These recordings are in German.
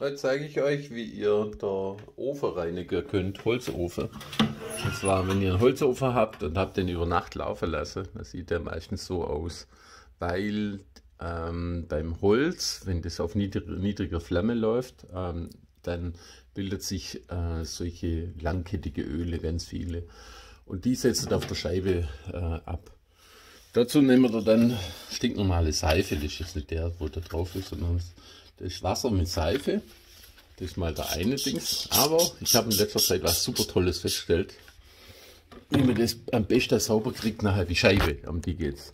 Heute zeige ich euch, wie ihr der Ofen reinigen könnt, Holzofen. Und zwar, wenn ihr einen Holzofen habt und habt den über Nacht laufen lassen, dann sieht der meistens so aus, weil ähm, beim Holz, wenn das auf niedrig, niedriger Flamme läuft, ähm, dann bildet sich äh, solche langkettige Öle, ganz viele. Und die setzen auf der Scheibe äh, ab. Dazu nehmen wir dann stinknormale Seife, das ist jetzt nicht der, wo da drauf ist, sondern das Wasser mit Seife. Das ist mal der eine Dings. Aber ich habe in letzter Zeit was super Tolles festgestellt. Wie man das am besten sauber kriegt, nachher die Scheibe, um die geht's.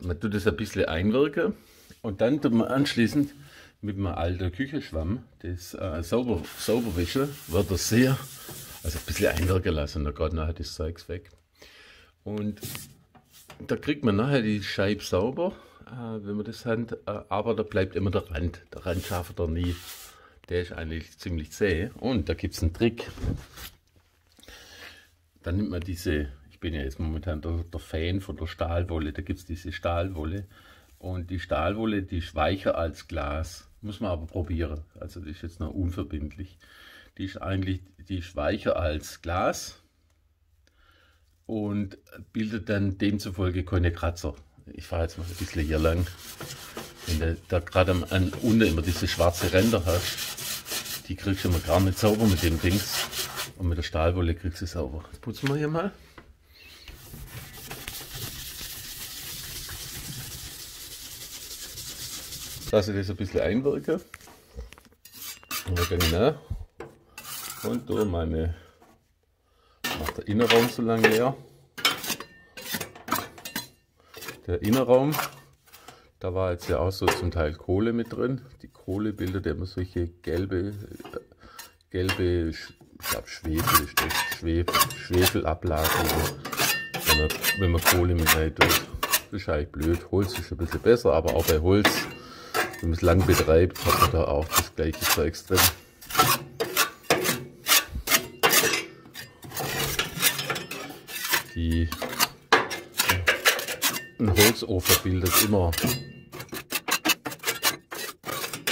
Man tut das ein bisschen einwirken und dann tut man anschließend mit einem alten Küchenschwamm das äh, sauber, sauber wischen, wird das sehr, also ein bisschen einwirken lassen, dann geht nachher das Zeugs weg. Und da kriegt man nachher die Scheibe sauber, wenn man das hat, äh, aber da bleibt immer der Rand. Der Rand schafft er nie. Der ist eigentlich ziemlich zäh. Und da gibt es einen Trick. Dann nimmt man diese, ich bin ja jetzt momentan der, der Fan von der Stahlwolle, da gibt es diese Stahlwolle. Und die Stahlwolle, die ist weicher als Glas. Muss man aber probieren. Also das ist jetzt noch unverbindlich. Die ist eigentlich, die ist weicher als Glas und bildet dann demzufolge keine Kratzer. Ich fahre jetzt mal ein bisschen hier lang. Wenn du da gerade am an, unten immer diese schwarze Ränder hast, die kriegst du immer gar nicht sauber mit dem Dings. Und mit der Stahlwolle kriegst du sauber. Jetzt putzen wir hier mal. Lasse das ein bisschen einwirken. Und dann nach. Und durch meine macht der Innenraum so lange leer. Der Innenraum, da war jetzt ja auch so zum Teil Kohle mit drin. Die Kohle bildet immer solche gelbe, gelbe, ich glaube Schwefel Schwefel, Schwefelablagen, wenn man, wenn man Kohle mit rein tut. Das ist eigentlich blöd. Holz ist ein bisschen besser, aber auch bei Holz, wenn man es lang betreibt, hat man da auch das gleiche Zeugs drin. die ein Holzofen bildet immer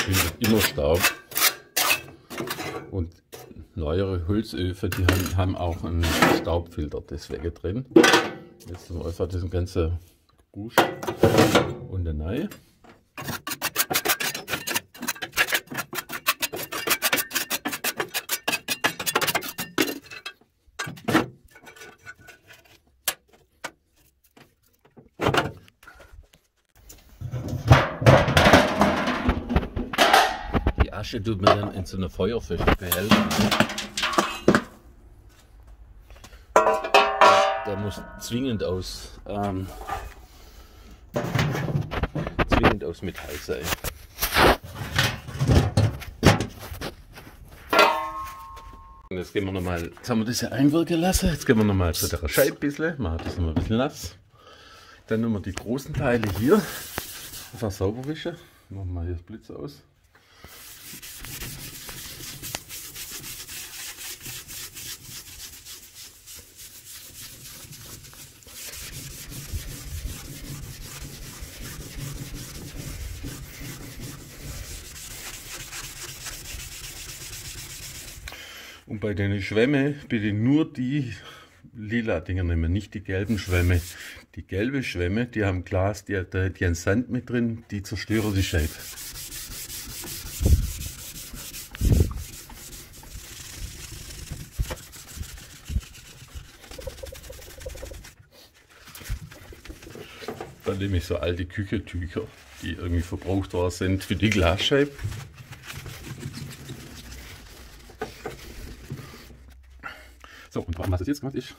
bildet immer Staub. Und neuere Holzöfen die haben, haben auch einen Staubfilter deswegen drin. Jetzt einfach diesen ganzen Busch und eine Asche tut man dann in so eine Feuerfischbehälter. Der muss zwingend aus ähm, zwingend aus Metall sein. Jetzt gehen wir nochmal, jetzt haben wir das ja einwirken lassen, jetzt gehen wir nochmal zu der Scheibe ein bisschen, machen das noch ein bisschen nass. Dann nehmen wir die großen Teile hier, einfach sauber wischen, machen wir hier das Blitz aus. Und bei den Schwämme bitte nur die lila Dinger nehmen, nicht die gelben Schwämme. Die gelbe Schwämme, die haben Glas, die, die, die haben Sand mit drin, die zerstören die Scheibe. Dann nehme ich so alte Küchentücher, die irgendwie verbraucht worden sind für die Glasscheibe. So, und warum was das jetzt gemacht ist,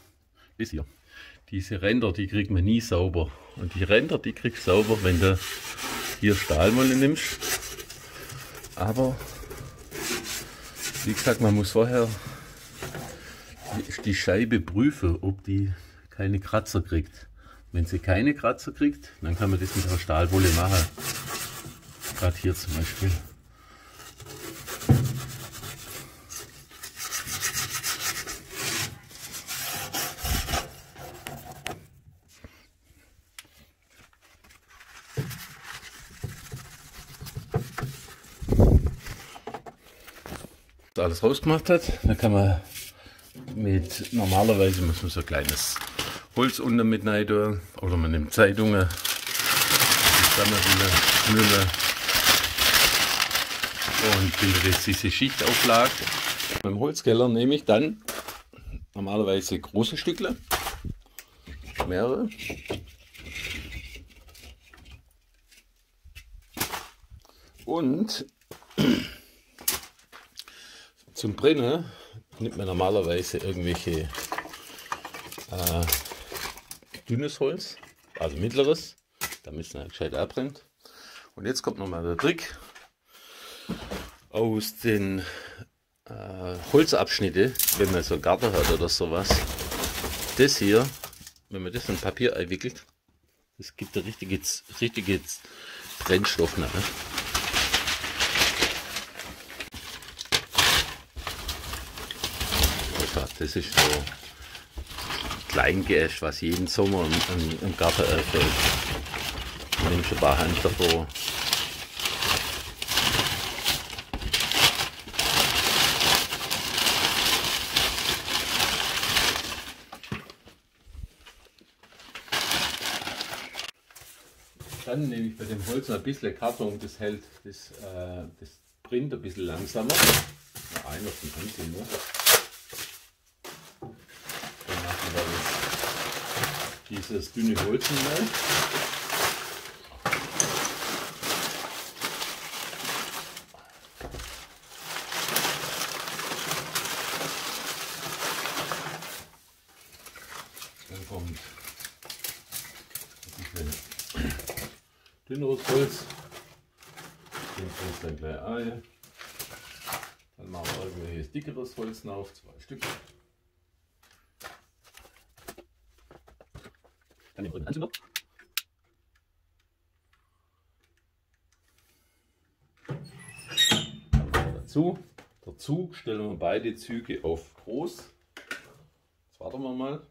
ist hier. Diese Ränder, die kriegt man nie sauber. Und die Ränder, die kriegst du sauber, wenn du hier Stahlwolle nimmst. Aber, wie gesagt, man muss vorher die Scheibe prüfen, ob die keine Kratzer kriegt. Wenn sie keine Kratzer kriegt, dann kann man das mit einer Stahlwolle machen. Gerade hier zum Beispiel. Alles rausgemacht hat, dann kann man mit, normalerweise muss man so ein kleines Holz unter mit rein oder man nimmt Zeitungen, Mülle und bildet jetzt diese Schichtauflage. Beim Holzkeller nehme ich dann normalerweise große Stückle, mehrere. Und zum Brennen nimmt man normalerweise irgendwelche äh, dünnes Holz, also mittleres, damit es nicht gescheit abbrennt. Und jetzt kommt nochmal der Trick. Aus den äh, Holzabschnitte, wenn man so einen Garten hat oder sowas, das hier, wenn man das in Papier einwickelt, das gibt ein richtiges, richtiges Brennstoff nachher. Das ist so Kleingeäsch, was jeden Sommer im, im Garten erfällt. Nehme schon ein paar Hand davor. Dann nehme ich bei dem Holz noch ein bisschen Karton, das hält, das, äh, das brennt ein bisschen langsamer. Einer von Hand nur. Dieses dünne Holz mal. Dann kommt dünneres Holz. Den Holz dann gleich ein. Dann machen wir irgendwelches dickeres Holz noch, zwei Stück. Dann den Rücken anzünden. dazu. Der Zug stellen wir beide Züge auf groß. Jetzt warten wir mal.